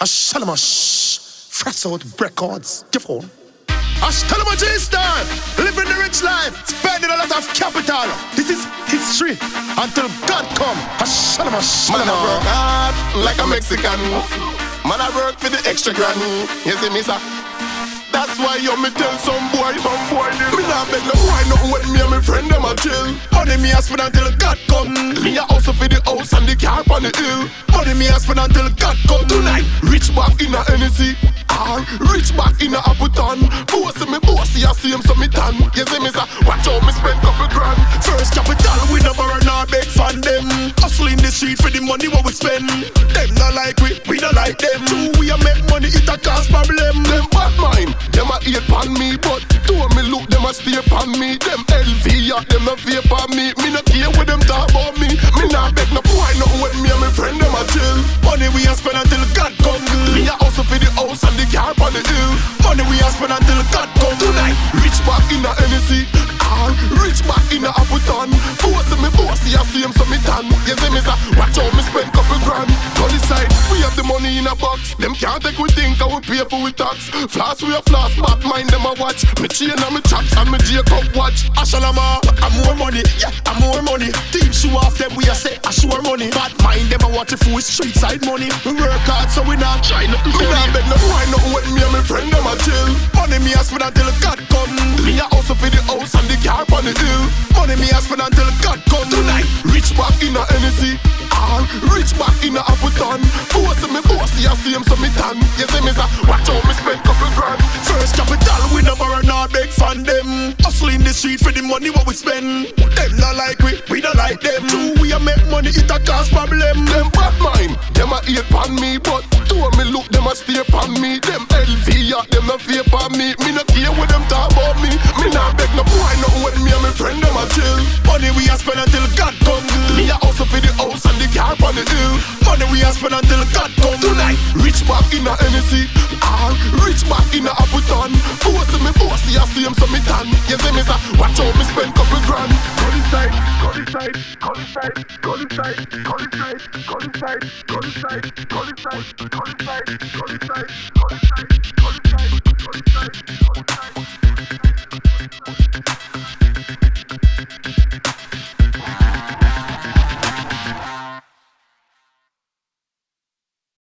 Ashalamash, fresh out records, give phone. Ashtalama J-Star, living the rich life, spending a lot of capital. This is history until God come. Ashalamash, Man, I work hard like a Mexican. Man, I work for the extra grand. You see me, sir? That's why you me tell some boy, some boy Me not beg no boy nothing when me and my friend them a chill Money me a spend until God come car on the hill. Money me a spend until God come tonight. Rich back in a Hennessy. Or rich back in a Appleton Boss me bossy I see him so me tan. You see me sir, watch how me spend couple grand. First capital we never run our big fan them. Hustle in the street for the money what we spend. Them not like we, we not like them. Two we a make money it a cause problem. Them bad mind them a hate on me, but to me look, them a stay on me. Them LV, them a vape on me. Me not care what them talk about me. Me not beg no boy, friend, them a chill. Money we a spend until God come. Me a hustle for the house and the car on the hill. Money we a spend until God come. Tonight, rich back in a Hennessy. All rich back in a Appleton. Boss me bossy, I see him so me tan. You see me, sir, watch out me spend couple grand. Gully side, we have the money in a box. Them can't take we think I will pay for we tax. Floss we a floss, bad mind them a watch. Me chain and me chops and me Jacob watch. Ashalama, money, yeah, I'm more money. Team show off them, we a say I sure money. Bad mind them a watch it for street side money. We work hard so we not try nothing. Me not beg no boy nothing with me and my friend them a chill. Money me a spend until God come. Me a hustle for the house and the car on the hill. Money me a spend until God come. Tonight, rich back in a Hennessy. All rich back in a Appleton. Boss me bossy, I see him so me tan. You see me sir, watch out me spend couple spend. Them not like we, we not like them. Two we a make money, it a cause problem. Them bad mind, them a hate on me, but two of me look, them a stay on me. Them LV, yeah, them a vape on me. Me not care what them talk about me. Me not beg no boy, no with me and my friend them a chill. Money we a spend until God come. Me a hustle for the house and the car on the hill. Money we a spend until God come. Tonight, rich back in a Hennessy. All rich back in a. Boss a same so me tan You see me say, watch out me spend couple grand Go inside, go inside, go inside, go inside, go inside, go inside, go inside, go inside, go inside, go inside, go inside, go inside, inside, inside, inside, inside, inside,